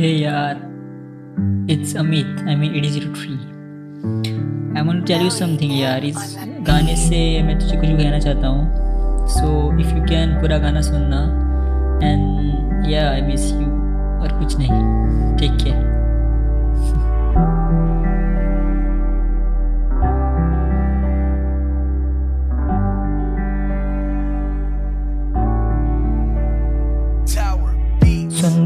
Hey yaar, it's Amit. I mean, it is tree. I want to tell you something यार इस गाने से मैं तुझे कुछ कहना चाहता हूँ सो इफ़ यू कैन पूरा गाना सुनना एंड या आई मिस यू और कुछ नहीं टेक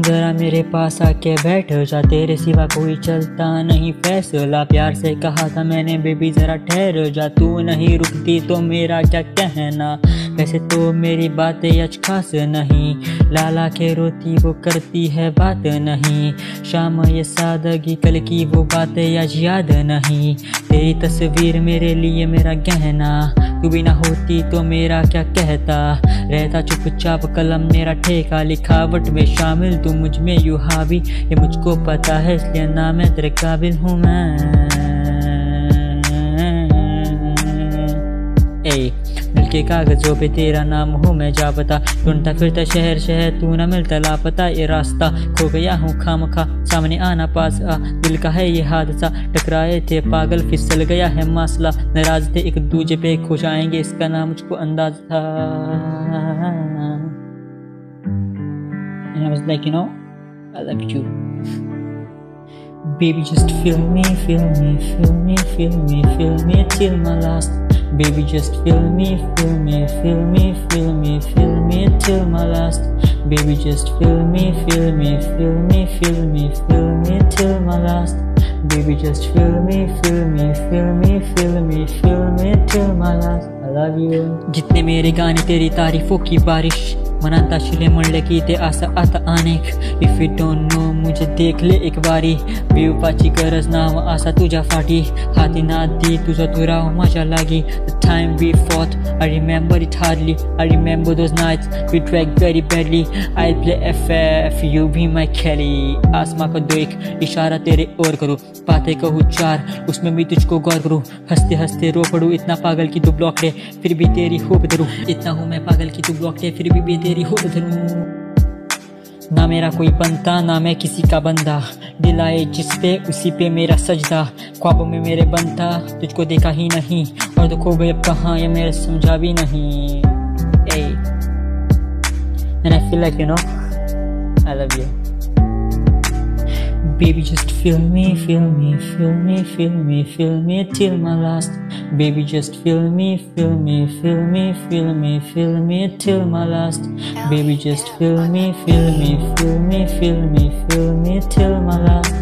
सुंदरा मेरे पास आके बैठ जा। तेरे सिवा कोई चलता नहीं। फैसला प्यार से कहा था मैंने, बेबी जरा ठहर जा। तू नहीं रुकती तो मेरा क्या कहना? वैसे तो मेरी बातें आज खास नहीं। लाला के रोती वो करती है बात नहीं। शाम ये सादगी, कल की वो बातें आज याद नहीं। तेरी तस्वीर मेरे लिए मेरा गहना। तू भी ना होती तो मेरा क्या कहता? रहता चुपचाप कलम मेरा ठेका। लिखावट में शामिल तू मुझमें, यू हावी। ये मुझको पता है इसलिए ना मैं तेरे काबिल हूँ मैं। के कागजों पे तेरा नाम हो मैं जा बता ढूंढता फिरता शहर शहर तू ना मिलता लापता ये रास्ता खो गया हूँ खाम खा सामने आना पास आ दिल का है ये हादसा टकराए थे पागल फिसल गया है मसला नाराज़ थे एक दूजे पे खुश आएँगे इसका नाम मुझको अंदाज था. Baby, just feel me, feel me, feel me, feel me, feel me till my last. Baby, just feel me, feel me, feel me, feel me, feel me till my last. Baby, just feel me, feel me, feel me, feel me, feel me till my last. Baby, just feel me, feel me, feel me, feel me, feel me till my last. I love you. जितने मेरे गाने तेरी तारीफों की बारिश मनाता शिले म्हणले की ते असं आता अनेक इफ़ यू डोंट नो मुझे देख ले एक बारी। बेवफाची गरज नाव असा तुझ्या फाटी। हाती नादी तुझा तू राव माझ्या लागी। The time we fought I remember it hardly I remember those nights we drank very badly I'll play FF you be my Kelly आसमां को दो एक इशारा तेरे और करूँ। बातें कहूँ चार उसमें भी तुझको गौर करूँ। हँसते हँसते रो पड़ू इतना पागल की तू ब्लॉक ले फिर भी तेरी होप धरूँ। इतना हूँ मैं पागल की तू ब्लॉक ले फिर भी, भी तेरी होप बदलू ना मेरा कोई बनता, ना मैं किसी का बंदा। दिल आए जिस पे, उसी पे मेरा सजदा। ख्वाबों में मेरे बनता, तुझको देखा ही नहीं। और देखो गए अब कहाँ ये मेरे समझा भी नहीं। And I feel like, you know, I love you. Baby, just feel me, feel me, feel me, feel me, feel me till my last. Baby, just feel me, feel me, feel me, feel me, feel me till my last. Baby, just feel me, feel me, feel me, feel me, feel me till my last.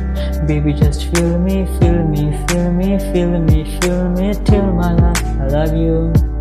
Baby, just feel me, feel me, feel me, feel me, feel me till my last. I love you.